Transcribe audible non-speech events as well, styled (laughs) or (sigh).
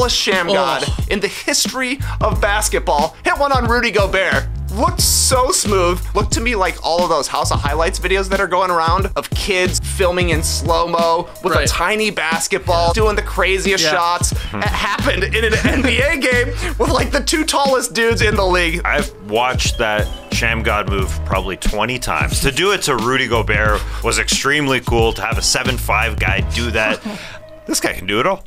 tallest Shammgod Oh. in the history of basketball. Hit one on Rudy Gobert. Looked so smooth. Looked to me like all of those House of Highlights videos that are going around of kids filming in slow mo with Right. a tiny basketball, doing the craziest Yeah. shots. Hmm. It happened in an NBA (laughs) game with like the two tallest dudes in the league. I've watched that Shammgod move probably 20 times. To do it to Rudy Gobert was extremely cool. To have a 7-5 guy do that, (laughs) this guy can do it all.